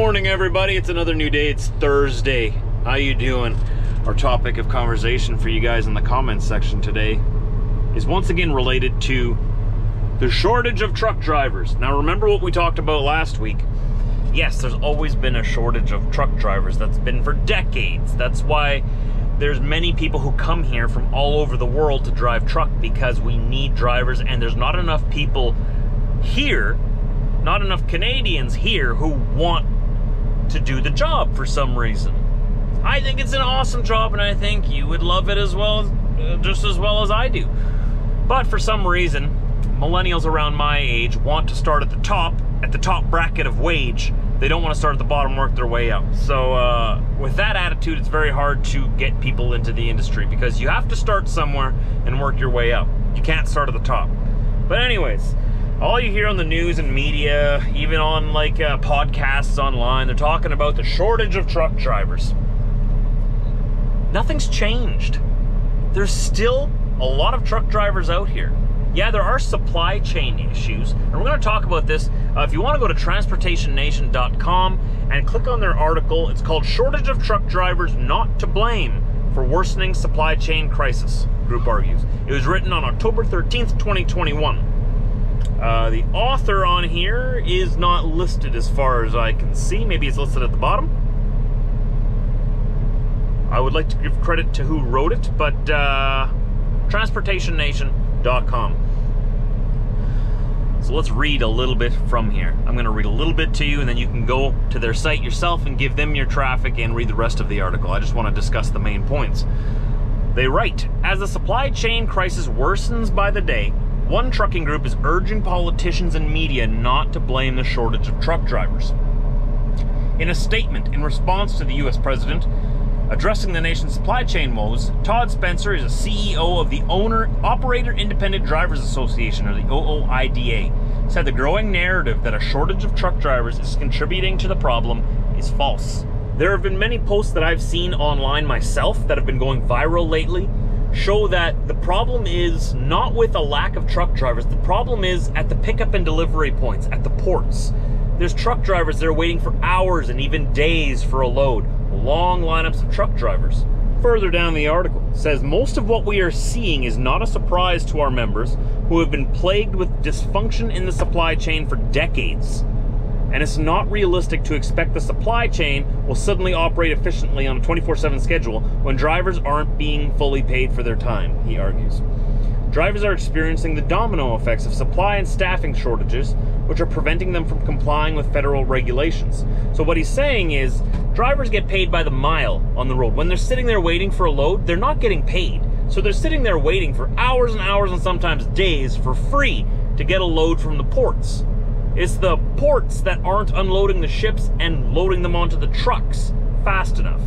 morning, everybody. It's another new day. It's Thursday. How you doing? Our topic of conversation for you guys in the comments section today is once again related to the shortage of truck drivers. Now, remember what we talked about last week? Yes, there's always been a shortage of truck drivers. That's been for decades. That's why there's many people who come here from all over the world to drive truck because we need drivers and there's not enough people here not enough Canadians here who want to do the job for some reason. I think it's an awesome job, and I think you would love it as well, uh, just as well as I do. But for some reason, millennials around my age want to start at the top, at the top bracket of wage. They don't want to start at the bottom, work their way up. So uh, with that attitude, it's very hard to get people into the industry because you have to start somewhere and work your way up. You can't start at the top. But anyways, all you hear on the news and media, even on like uh, podcasts online, they're talking about the shortage of truck drivers. Nothing's changed. There's still a lot of truck drivers out here. Yeah, there are supply chain issues, and we're going to talk about this. Uh, if you want to go to transportationnation.com and click on their article, it's called Shortage of Truck Drivers Not to Blame for Worsening Supply Chain Crisis, group argues. It was written on October 13th, 2021. Uh, the author on here is not listed as far as I can see. Maybe it's listed at the bottom. I would like to give credit to who wrote it, but uh, transportationnation.com. So let's read a little bit from here. I'm going to read a little bit to you, and then you can go to their site yourself and give them your traffic and read the rest of the article. I just want to discuss the main points. They write As the supply chain crisis worsens by the day, one trucking group is urging politicians and media not to blame the shortage of truck drivers. In a statement in response to the US president addressing the nation's supply chain woes, Todd Spencer is a CEO of the Owner Operator Independent Drivers Association, or the OOIDA, said the growing narrative that a shortage of truck drivers is contributing to the problem is false. There have been many posts that I've seen online myself that have been going viral lately show that the problem is not with a lack of truck drivers. The problem is at the pickup and delivery points, at the ports. There's truck drivers that are waiting for hours and even days for a load. Long lineups of truck drivers. Further down the article says most of what we are seeing is not a surprise to our members who have been plagued with dysfunction in the supply chain for decades and it's not realistic to expect the supply chain will suddenly operate efficiently on a 24 7 schedule when drivers aren't being fully paid for their time, he argues. Drivers are experiencing the domino effects of supply and staffing shortages, which are preventing them from complying with federal regulations. So, what he's saying is drivers get paid by the mile on the road. When they're sitting there waiting for a load, they're not getting paid. So, they're sitting there waiting for hours and hours and sometimes days for free to get a load from the ports. It's the ports that aren't unloading the ships and loading them onto the trucks fast enough.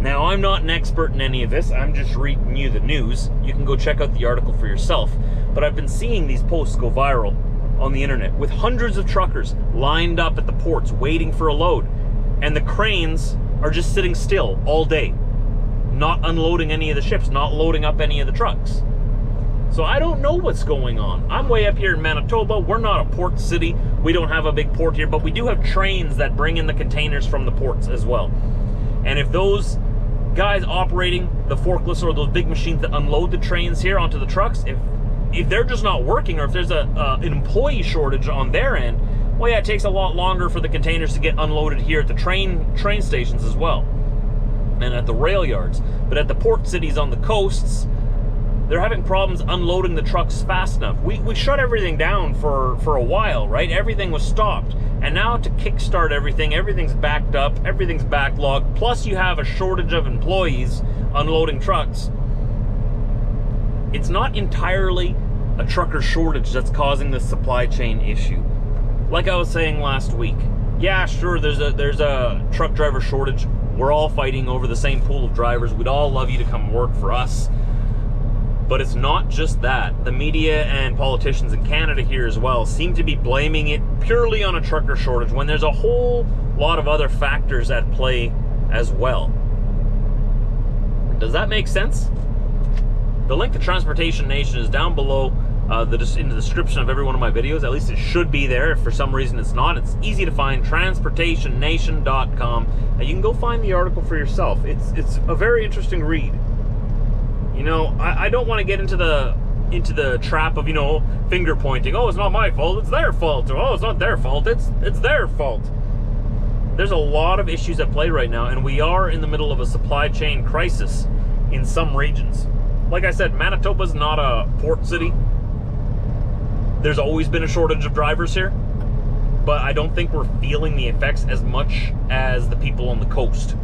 Now, I'm not an expert in any of this. I'm just reading you the news. You can go check out the article for yourself. But I've been seeing these posts go viral on the internet with hundreds of truckers lined up at the ports waiting for a load. And the cranes are just sitting still all day, not unloading any of the ships, not loading up any of the trucks. So I don't know what's going on. I'm way up here in Manitoba. We're not a port city. We don't have a big port here, but we do have trains that bring in the containers from the ports as well. And if those guys operating the forklifts or those big machines that unload the trains here onto the trucks, if if they're just not working or if there's a uh, an employee shortage on their end, well, yeah, it takes a lot longer for the containers to get unloaded here at the train train stations as well, and at the rail yards. But at the port cities on the coasts, they're having problems unloading the trucks fast enough. We, we shut everything down for, for a while, right? Everything was stopped. And now to kickstart everything, everything's backed up, everything's backlogged, plus you have a shortage of employees unloading trucks. It's not entirely a trucker shortage that's causing the supply chain issue. Like I was saying last week, yeah, sure, there's a there's a truck driver shortage. We're all fighting over the same pool of drivers. We'd all love you to come work for us. But it's not just that. The media and politicians in Canada here as well seem to be blaming it purely on a trucker shortage when there's a whole lot of other factors at play as well. Does that make sense? The link to Transportation Nation is down below uh, the, in the description of every one of my videos. At least it should be there. If for some reason it's not, it's easy to find. Transportationnation.com. And you can go find the article for yourself. It's it's a very interesting read. You know, I, I don't want to get into the into the trap of you know finger pointing. Oh, it's not my fault. It's their fault. Or, oh, it's not their fault. It's it's their fault. There's a lot of issues at play right now, and we are in the middle of a supply chain crisis in some regions. Like I said, Manitoba's not a port city. There's always been a shortage of drivers here, but I don't think we're feeling the effects as much as the people on the coast.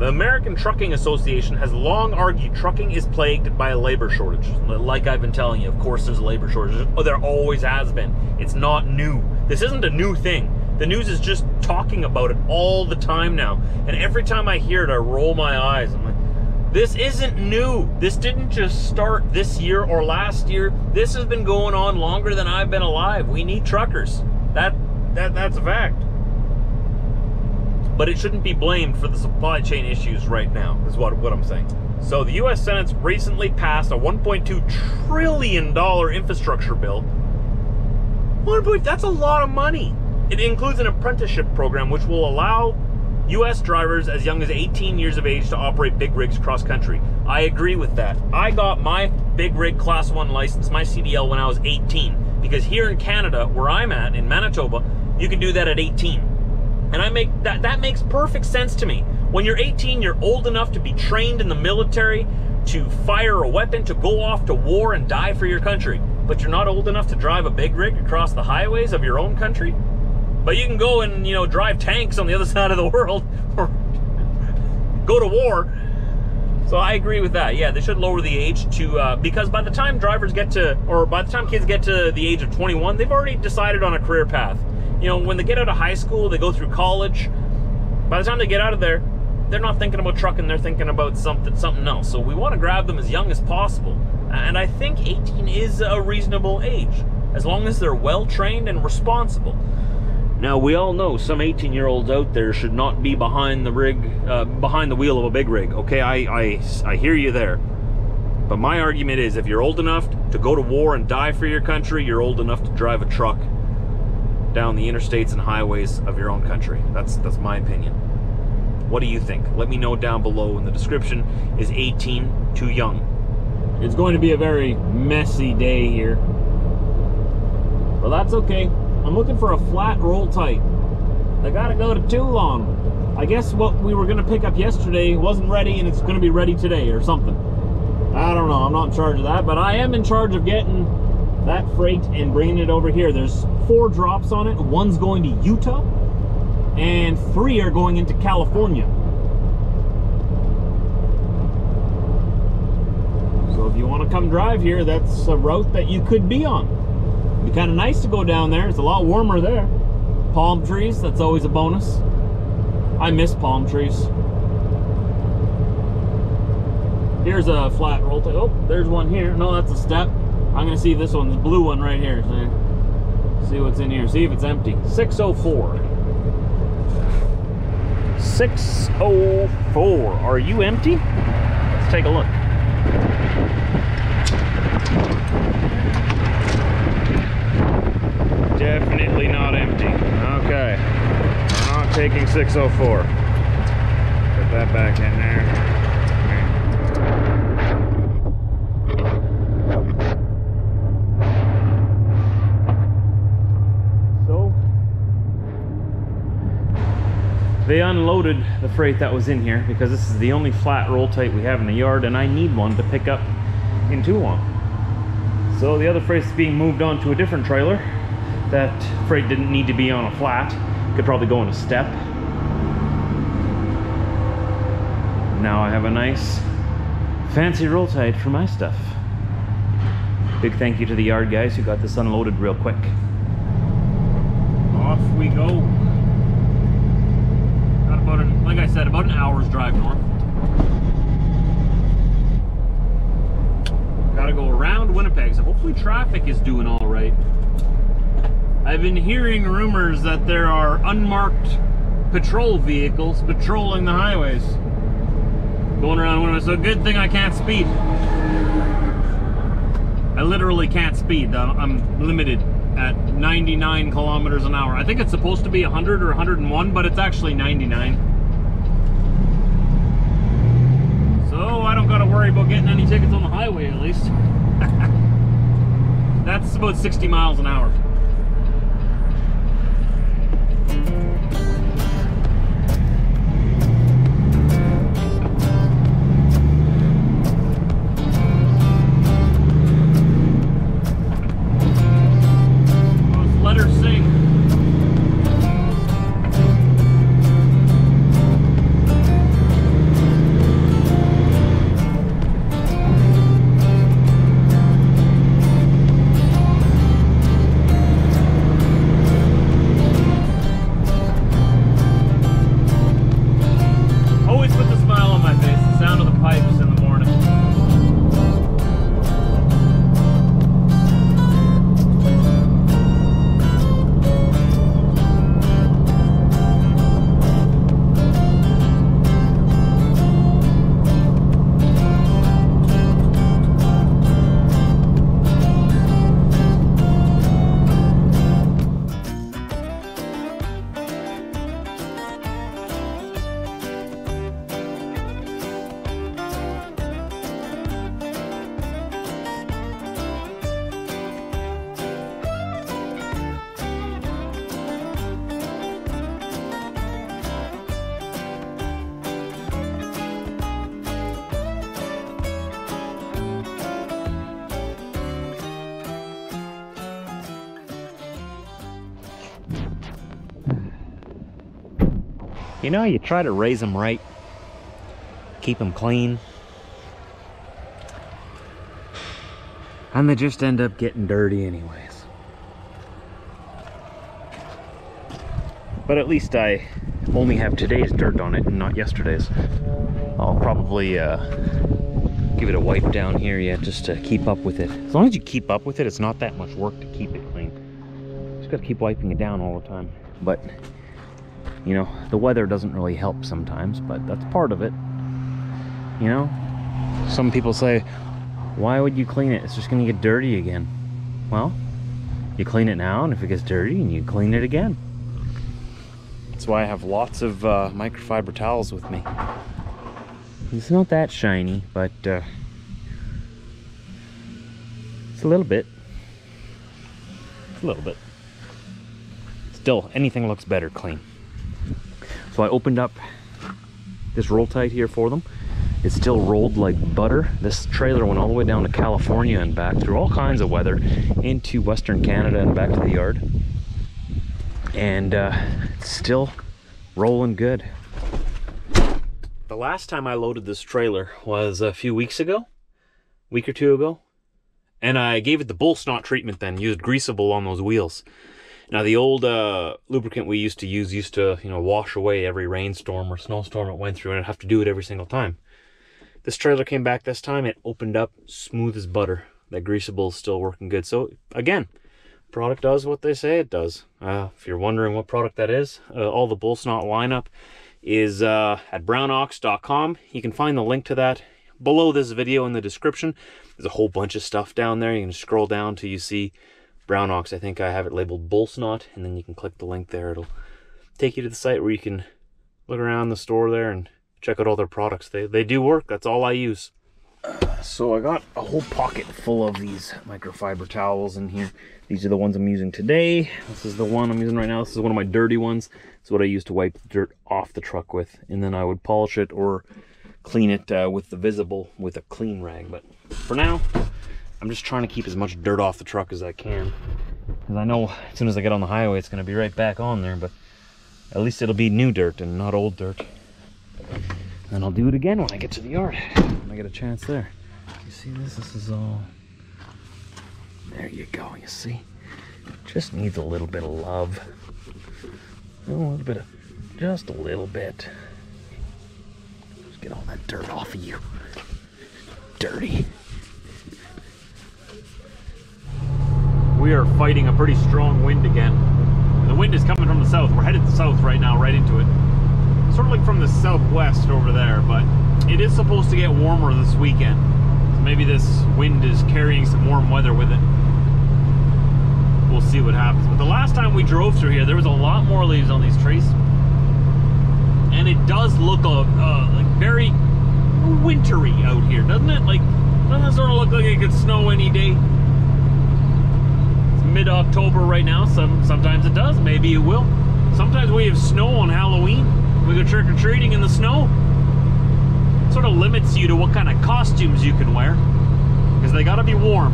The American Trucking Association has long argued trucking is plagued by a labor shortage. Like I've been telling you, of course there's a labor shortage. Oh, there always has been. It's not new. This isn't a new thing. The news is just talking about it all the time now. And every time I hear it, I roll my eyes. I'm like, this isn't new. This didn't just start this year or last year. This has been going on longer than I've been alive. We need truckers. That that that's a fact. But it shouldn't be blamed for the supply chain issues right now, is what, what I'm saying. So the US Senate's recently passed a $1.2 trillion infrastructure bill. One that's a lot of money. It includes an apprenticeship program which will allow U.S. drivers as young as 18 years of age to operate big rigs cross country. I agree with that. I got my big rig class 1 license, my CDL, when I was 18 because here in Canada, where I'm at, in Manitoba, you can do that at 18. And I make that that makes perfect sense to me. When you're 18, you're old enough to be trained in the military, to fire a weapon, to go off to war and die for your country. But you're not old enough to drive a big rig across the highways of your own country? But you can go and, you know, drive tanks on the other side of the world or go to war. So I agree with that. Yeah, they should lower the age to, uh, because by the time drivers get to, or by the time kids get to the age of 21, they've already decided on a career path. You know, when they get out of high school, they go through college. By the time they get out of there, they're not thinking about trucking, they're thinking about something something else. So we want to grab them as young as possible. And I think 18 is a reasonable age, as long as they're well trained and responsible. Now we all know some 18 year olds out there should not be behind the rig, uh, behind the wheel of a big rig. Okay, I, I, I hear you there. But my argument is if you're old enough to go to war and die for your country, you're old enough to drive a truck down the interstates and highways of your own country. That's, that's my opinion. What do you think? Let me know down below in the description. Is 18 too young? It's going to be a very messy day here. But that's okay. I'm looking for a flat roll tight. I gotta go to Teulon. I guess what we were gonna pick up yesterday wasn't ready and it's gonna be ready today or something. I don't know, I'm not in charge of that, but I am in charge of getting that freight and bringing it over here. There's four drops on it. One's going to Utah and three are going into California. So if you want to come drive here, that's a route that you could be on be kind of nice to go down there. It's a lot warmer there. Palm trees, that's always a bonus. I miss palm trees. Here's a flat roll. Oh, there's one here. No, that's a step. I'm to see this one, the blue one right here. See what's in here. See if it's empty. 604. 604. Are you empty? Let's take a look. Definitely not empty. Okay. We're not taking 604. Put that back in there. They unloaded the freight that was in here because this is the only flat roll tight we have in the yard and I need one to pick up in Teulon. So the other freight's being moved on to a different trailer that freight didn't need to be on a flat. Could probably go on a step. Now I have a nice fancy roll tight for my stuff. Big thank you to the yard guys who got this unloaded real quick. Off we go. Like I said, about an hour's drive north. Gotta go around Winnipeg, so hopefully traffic is doing all right. I've been hearing rumors that there are unmarked patrol vehicles patrolling the highways. Going around Winnipeg, So good thing I can't speed. I literally can't speed. I'm limited at 99 kilometers an hour. I think it's supposed to be 100 or 101, but it's actually 99. Don't gotta worry about getting any tickets on the highway at least. That's about 60 miles an hour. You know, you try to raise them right, keep them clean, and they just end up getting dirty anyways. But at least I only have today's dirt on it and not yesterday's. I'll probably uh, give it a wipe down here yet just to keep up with it. As long as you keep up with it, it's not that much work to keep it clean. Just gotta keep wiping it down all the time. But you know, the weather doesn't really help sometimes, but that's part of it. You know, some people say, why would you clean it? It's just going to get dirty again. Well, you clean it now, and if it gets dirty, and you clean it again. That's why I have lots of uh, microfiber towels with me. It's not that shiny, but uh, it's a little bit. It's a little bit. Still, anything looks better clean. So I opened up this roll tight here for them. It's still rolled like butter. This trailer went all the way down to California and back through all kinds of weather into Western Canada and back to the yard. And uh, it's still rolling good. The last time I loaded this trailer was a few weeks ago, week or two ago. And I gave it the bull snot treatment then, used greaseable on those wheels. Now the old uh, lubricant we used to use used to, you know, wash away every rainstorm or snowstorm it went through and I'd have to do it every single time. This trailer came back this time, it opened up smooth as butter. That greasable is still working good. So again, product does what they say it does. Uh, if you're wondering what product that is, uh, all the bull snot lineup is uh, at brownox.com. You can find the link to that below this video in the description. There's a whole bunch of stuff down there. You can scroll down till you see brown ox. I think I have it labeled bull snot, and then you can click the link there. It'll take you to the site where you can look around the store there and check out all their products. They, they do work. That's all I use. Uh, so I got a whole pocket full of these microfiber towels in here. These are the ones I'm using today. This is the one I'm using right now. This is one of my dirty ones. It's what I use to wipe the dirt off the truck with. And then I would polish it or clean it uh, with the visible with a clean rag. But for now, I'm just trying to keep as much dirt off the truck as I can. Because I know as soon as I get on the highway, it's going to be right back on there. But at least it'll be new dirt and not old dirt. And I'll do it again when I get to the yard. When I get a chance there. You see this? This is all... There you go, you see? Just needs a little bit of love. A little bit of... Just a little bit. Just get all that dirt off of you. Dirty. We are fighting a pretty strong wind again. The wind is coming from the south. We're headed south right now, right into it. Sort of like from the southwest over there, but it is supposed to get warmer this weekend. maybe this wind is carrying some warm weather with it. We'll see what happens. But the last time we drove through here, there was a lot more leaves on these trees. And it does look uh, uh, like very wintry out here, doesn't it? Like, doesn't it sort of look like it could snow any day? Mid-October right now. Some Sometimes it does. Maybe it will. Sometimes we have snow on Halloween. We go trick-or-treating in the snow sort of limits you to what kind of costumes you can wear because they got to be warm.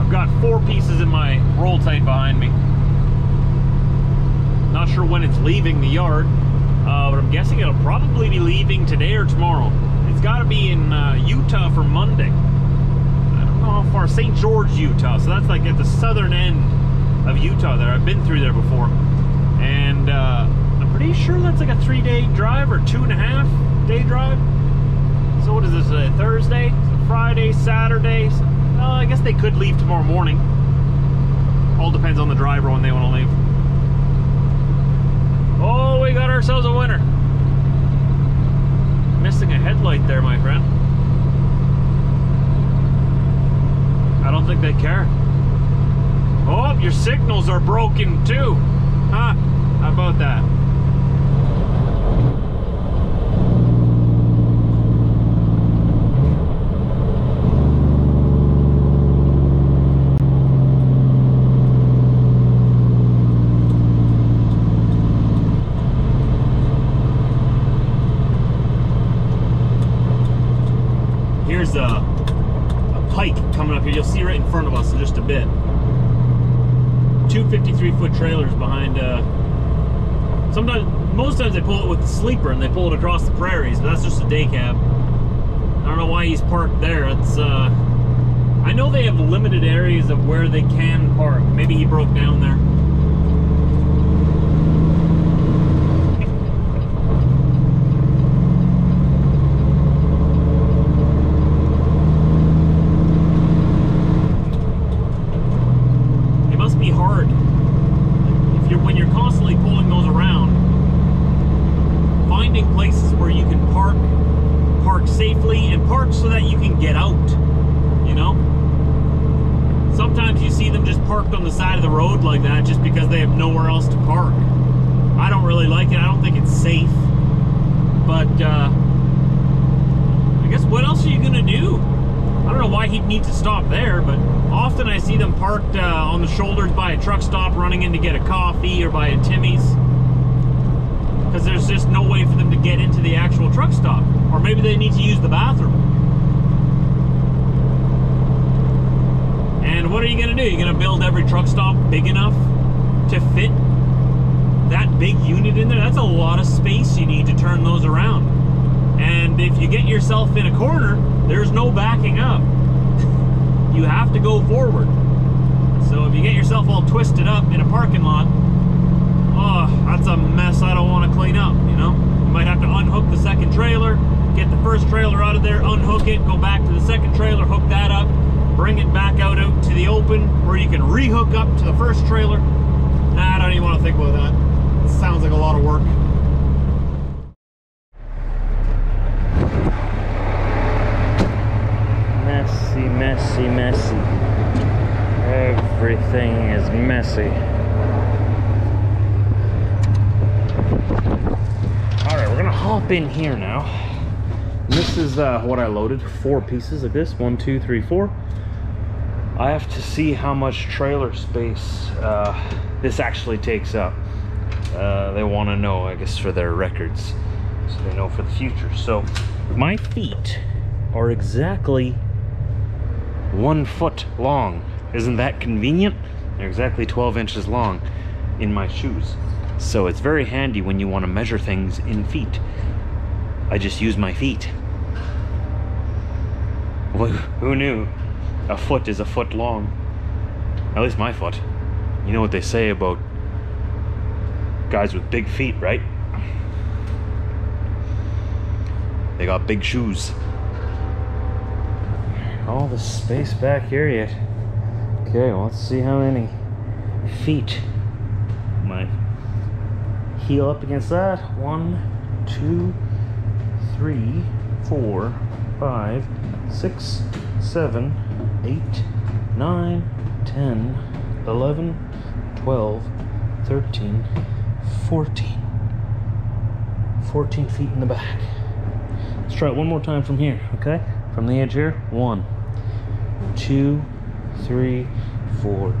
I've got four pieces in my roll tight behind me. Not sure when it's leaving the yard, uh, but I'm guessing it'll probably be leaving today or tomorrow. Got to be in uh, Utah for Monday. I don't know how far, St. George, Utah. So that's like at the southern end of Utah there. I've been through there before. And uh, I'm pretty sure that's like a three day drive or two and a half day drive. So what is this, Thursday, Friday, Saturday? So, I guess they could leave tomorrow morning. All depends on the driver when they want to leave. Oh, we got ourselves a winner. Missing a headlight there, my friend. I don't think they care. Oh, your signals are broken too. Huh? How about that? Here's a, a pike coming up here. You'll see right front of us in just a bit. Two 53 foot trailers behind uh sometimes most times they pull it with the sleeper and they pull it across the prairies but that's just a day cab. I don't know why he's parked there. It's uh i know they have limited areas of where they can park. Maybe he broke down there truck stop running in to get a coffee or buy a Timmy's. Because there's just no way for them to get into the actual truck stop. Or maybe they need to use the bathroom. And what are you going to do? You're going to build every truck stop big enough to fit that big unit in there? That's a lot of space you need to turn those around. And if you get yourself in a corner, there's no backing up. You have to go forward. So if you get yourself all twisted up in a parking lot, oh, that's a mess I don't want to clean up, you know? You might have to unhook the second trailer, get the first trailer out of there, unhook it, go back to the second trailer, hook that up, bring it back out, out to the open where you can rehook up to the first trailer. Nah, I don't even want to think about that. It sounds like a lot of work. Messy, messy. Everything is messy. Alright, we're gonna hop in here now. this is uh, what I loaded, four pieces of this, one, two, three, four. I have to see how much trailer space uh, this actually takes up. Uh, they want to know, I guess, for their records, so they know for the future. So my feet are exactly one foot long. Isn't that convenient? They're exactly 12 inches long in my shoes. So it's very handy when you want to measure things in feet. I just use my feet. Who knew? A foot is a foot long. At least my foot. You know what they say about guys with big feet, right? They got big shoes. All the space back here yet. Okay, well, let's see how many feet my heel up against that. One, two, three, four, five, six, seven, eight, nine, ten, eleven, twelve, thirteen, fourteen. 14 feet in the back. Let's try it one more time from here, okay? From the edge here. One, two, three, four,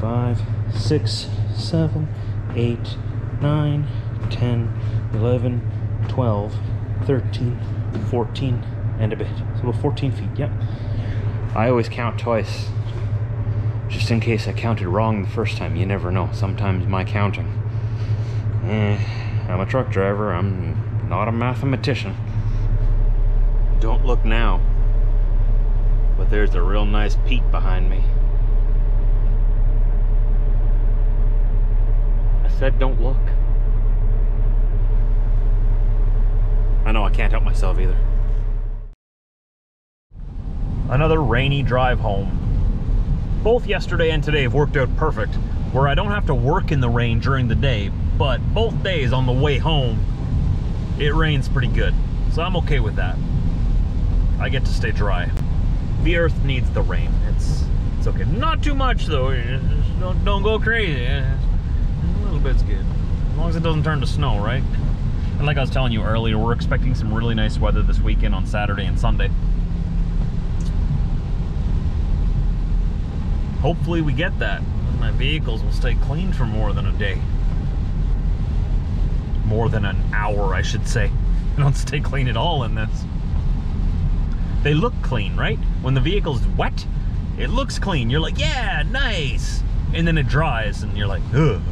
five, six, seven, eight, nine, 10, 11, 12, 13, 14, and a bit. So about 14 feet, yep. I always count twice. Just in case I counted wrong the first time. You never know. Sometimes my counting. Eh, I'm a truck driver. I'm not a mathematician. Don't look now. But there's a real nice peak behind me. I said don't look. I know I can't help myself either. Another rainy drive home. Both yesterday and today have worked out perfect, where I don't have to work in the rain during the day, but both days on the way home, it rains pretty good. So I'm okay with that. I get to stay dry. The earth needs the rain. It's it's okay. Not too much though. Don't, don't go crazy. A little bit's good. As long as it doesn't turn to snow, right? And like I was telling you earlier, we're expecting some really nice weather this weekend on Saturday and Sunday. Hopefully we get that. My vehicles will stay clean for more than a day. More than an hour, I should say. They don't stay clean at all in this. They look clean, right? When the vehicle's wet, it looks clean. You're like, yeah, nice. And then it dries and you're like, ugh.